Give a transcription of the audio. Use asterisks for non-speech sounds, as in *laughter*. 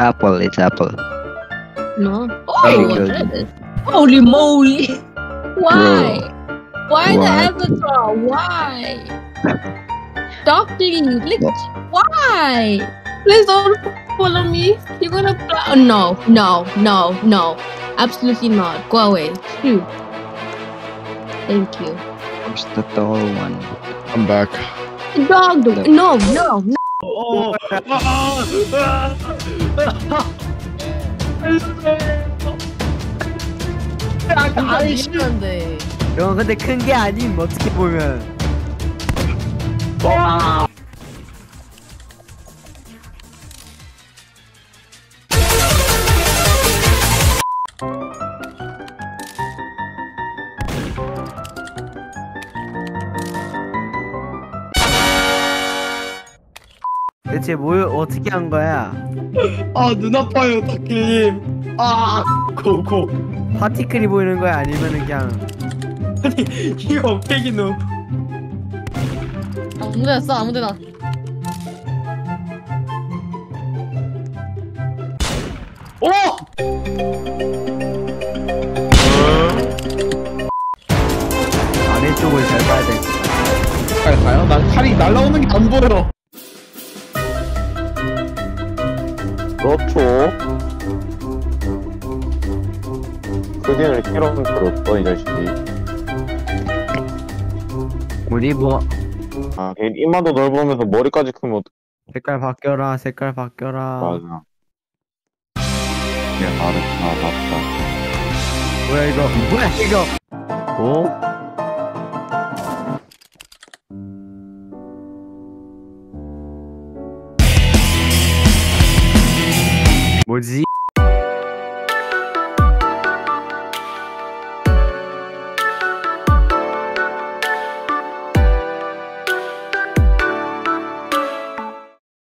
apple. It's apple. No. Oh, good. that is- holy moly! Why? Why the What? avatar? Why? Stop please, like, why? Please don't follow me. You're gonna fly. Oh, no, no, no, no. Absolutely not. Go away. Shoot. Thank you. Where's the tall one? I'm back. Dog, do- no, no, no. 어. Oh, oh, oh. *laughs* 아니 싫은데. 형 근데 큰 게 아님 어떻게 보면 대체 뭘 어떻게 한 거야? 아, 눈 아파요, 다킬님. 아, 고고. 파티클이 보이는 거야 아니면은 그냥 아니, 이거 패기노. 아무데나 써 아무데나 오! 아래 쪽을 잘 봐야 돼. 잘 가요? 난 칼이 날라오는 게 안 보여. 그렇죠. 그진을 캐럿은 들었어, 이 자식이. 우리 뭐 아, 걔 입마도 넓으면서 머리까지 크면 어떡 색깔 바뀌어라 색깔 바뀌어라. 맞아. 야, 알았다, 맞다. 뭐야 이거 뭐야 이거? 어? 뭐지?